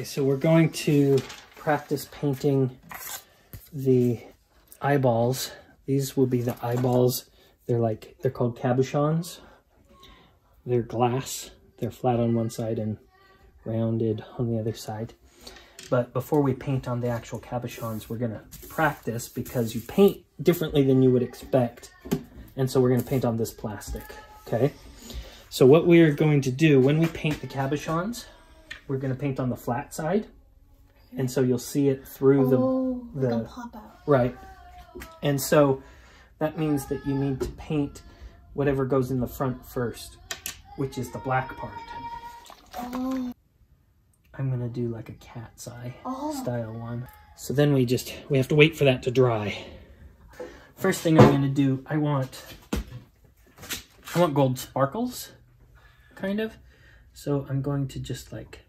Okay, so we're going to practice painting the eyeballs. These will be the eyeballs. They're like, they're called cabochons. They're glass. They're flat on one side and rounded on the other side. But before we paint on the actual cabochons, we're gonna practice because you paint differently than you would expect. And so we're gonna paint on this plastic, okay? So what we are going to do when we paint the cabochons, we're gonna paint on the flat side. And so you'll see it through oh, the, the pop out. right. And so that means that you need to paint whatever goes in the front first, which is the black part. Oh. I'm gonna do like a cat's eye Oh. style one. So then we just, we have to wait for that to dry. First thing I'm gonna do, I want, I want gold sparkles, kind of. So I'm going to just like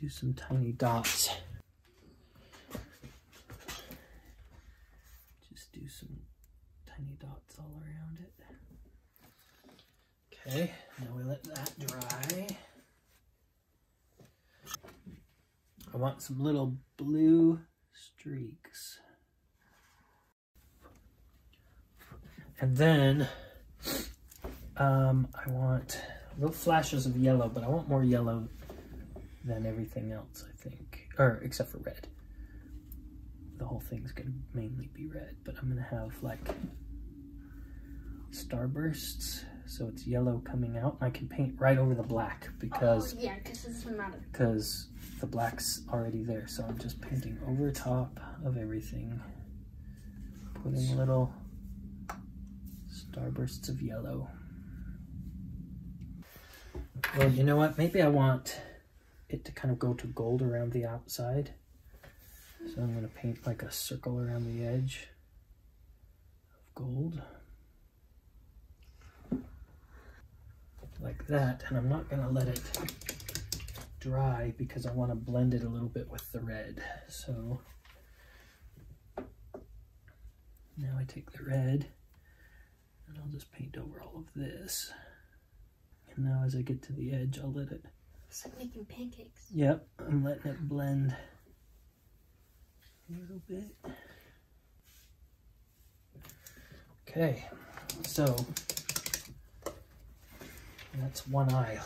do some tiny dots. Just do some tiny dots all around it. Okay, now we let that dry. I want some little blue streaks. And then um, I want little flashes of yellow, but I want more yellow than everything else, I think. Or except for red. The whole thing's gonna mainly be red, but I'm gonna have like starbursts. So it's yellow coming out. I can paint right over the black because Oh, yeah, because it doesn't matter. because the black's already there. So I'm just painting over top of everything, putting little starbursts of yellow. Well, you know what? Maybe I want it to kind of go to gold around the outside. So I'm going to paint like a circle around the edge of gold. Like that. And I'm not going to let it dry because I want to blend it a little bit with the red. So now I take the red and I'll just paint over all of this. And now as I get to the edge, I'll let it, It's like making pancakes. yep, I'm letting it blend a little bit. Okay, so that's one eye.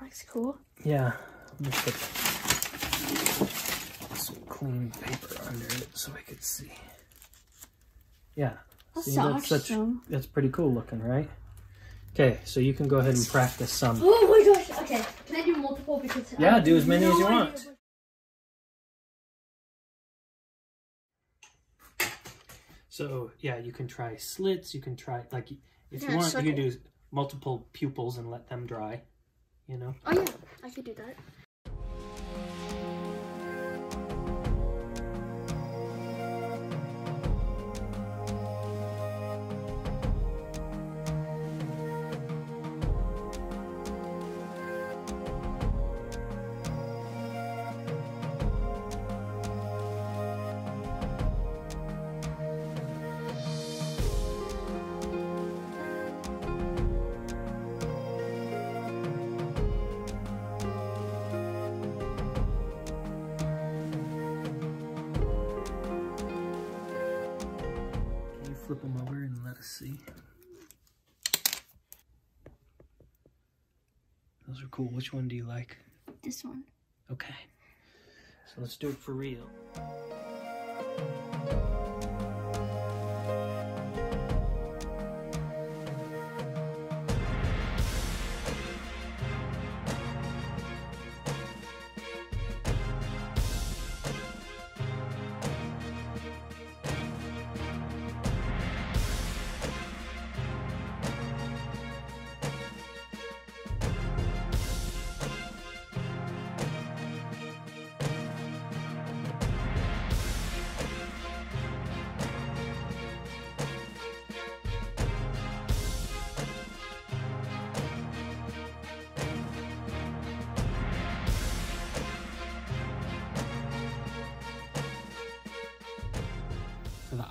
That's cool. Yeah, let me put some clean paper under it so I could see. Yeah, That's see, that's, such, that's pretty cool looking, right? Okay, so you can go ahead and practice some. Oh my gosh. Okay. Can I do multiple? Because Yeah, I do as many have as you no want. So yeah, you can try slits. You can try like if you Yeah, want, you can do multiple pupils and let them dry. You know. Oh yeah, I could do that. Over and let us see? Those are cool. Which one do you like? This one. Okay. So let's do it for real.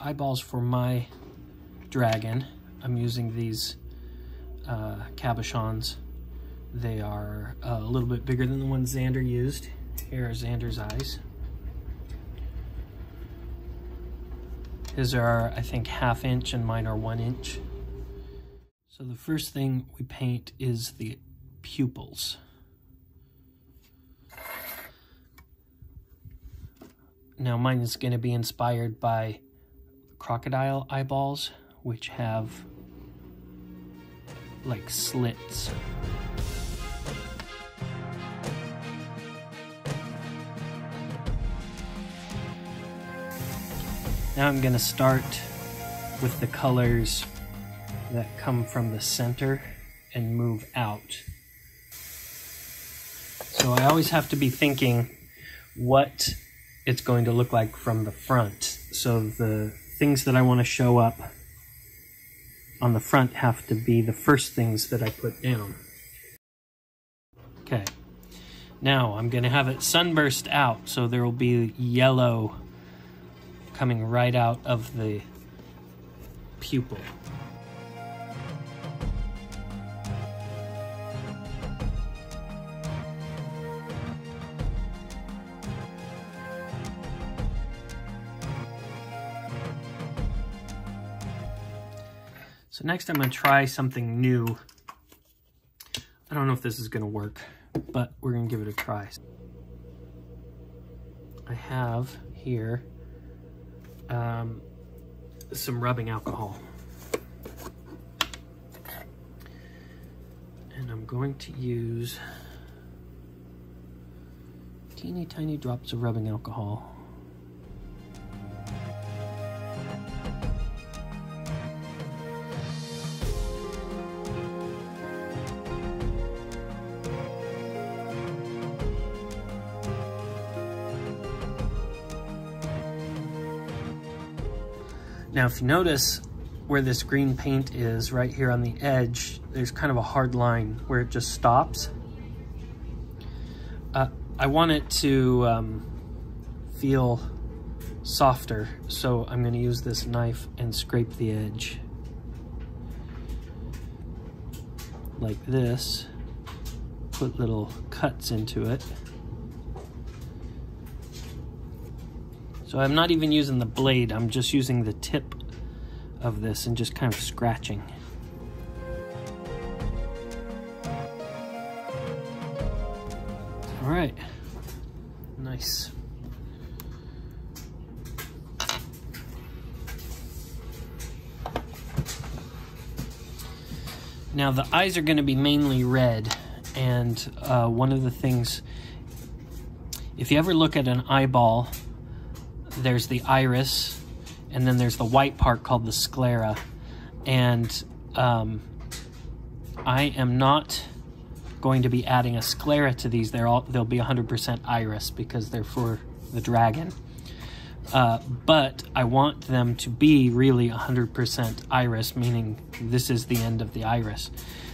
Eyeballs for my dragon, I'm using these uh, cabochons. They are uh, a little bit bigger than the ones Xander used. Here are Xander's eyes. His are, I think, half inch and mine are one inch. So the first thing we paint is the pupils. Now mine is going to be inspired by crocodile eyeballs, which have like slits. Now I'm going to start with the colors that come from the center and move out. So I always have to be thinking what it's going to look like from the front. So the things that I want to show up on the front have to be the first things that I put down. Okay. Now I'm going to have it sunburst out so there will be yellow coming right out of the pupil. So next I'm to try something new. I don't know if this is going to work, but we're going to give it a try. I have here um, some rubbing alcohol. And I'm going to use teeny tiny drops of rubbing alcohol Now, if you notice where this green paint is right here on the edge, there's kind of a hard line where it just stops. Uh, I want it to um, feel softer, so I'm gonna use this knife and scrape the edge. Like this, put little cuts into it. So I'm not even using the blade, I'm just using the tip of this and just kind of scratching. All right, nice. Now the eyes are gonna be mainly red and uh, one of the things, if you ever look at an eyeball there's the iris, and then there's the white part called the sclera. And um, I am not going to be adding a sclera to these. They're all, they'll be 100% iris because they're for the dragon. Uh, but I want them to be really 100% iris, meaning this is the end of the iris.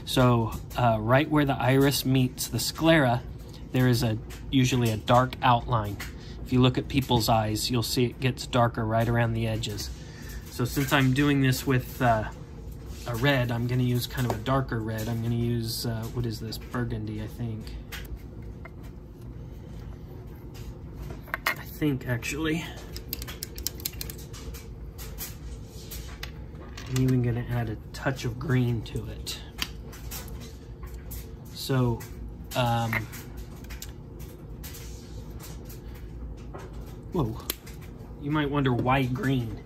So uh, right where the iris meets the sclera, there is a usually a dark outline. If you look at people's eyes, you'll see it gets darker right around the edges. So since I'm doing this with uh, a red, I'm going to use kind of a darker red. I'm going to use, uh, what is this, burgundy, I think. I think, actually. I'm even going to add a touch of green to it. So, um, Whoa. You might wonder why green.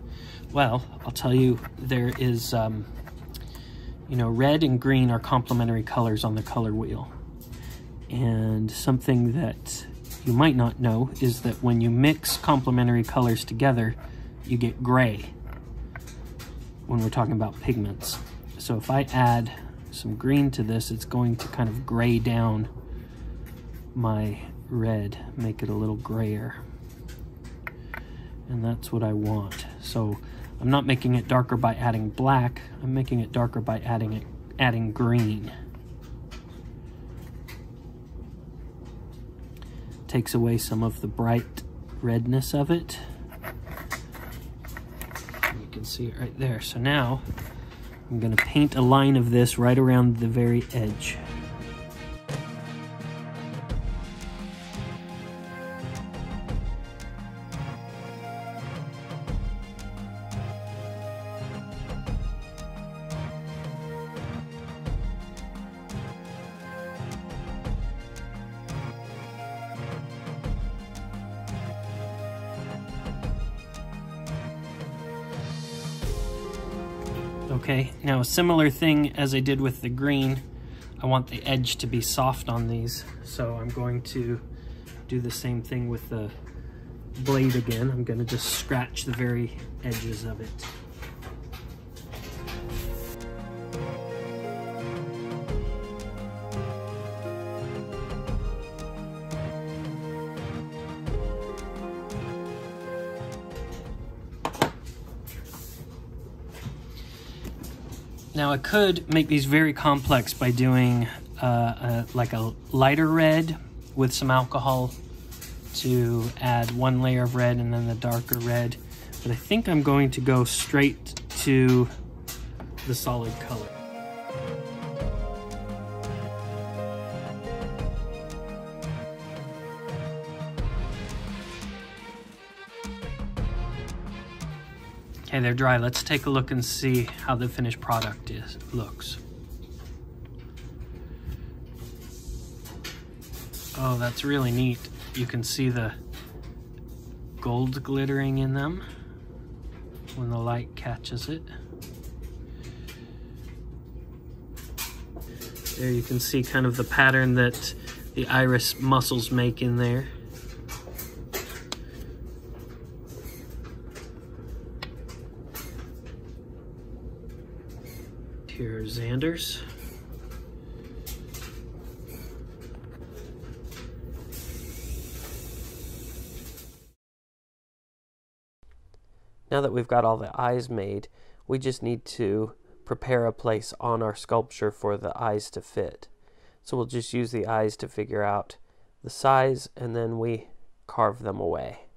Well, I'll tell you, there is, um, you know, red and green are complementary colors on the color wheel. And something that you might not know is that when you mix complementary colors together, you get gray when we're talking about pigments. So if I add some green to this, it's going to kind of gray down my red, make it a little grayer and that's what I want. So I'm not making it darker by adding black, I'm making it darker by adding it, adding green. Takes away some of the bright redness of it. You can see it right there. So now I'm going to paint a line of this right around the very edge. Okay, now a similar thing as I did with the green, I want the edge to be soft on these. So I'm going to do the same thing with the blade again. I'm gonna just scratch the very edges of it. Now I could make these very complex by doing uh, a, like a lighter red with some alcohol to add one layer of red and then the darker red. But I think I'm going to go straight to the solid color. Okay, they're dry. Let's take a look and see how the finished product is looks. Oh, that's really neat. You can see the gold glittering in them when the light catches it. There you can see kind of the pattern that the iris muscles make in there. Here are Xander's. Now that we've got all the eyes made, we just need to prepare a place on our sculpture for the eyes to fit. So we'll just use the eyes to figure out the size and then we carve them away.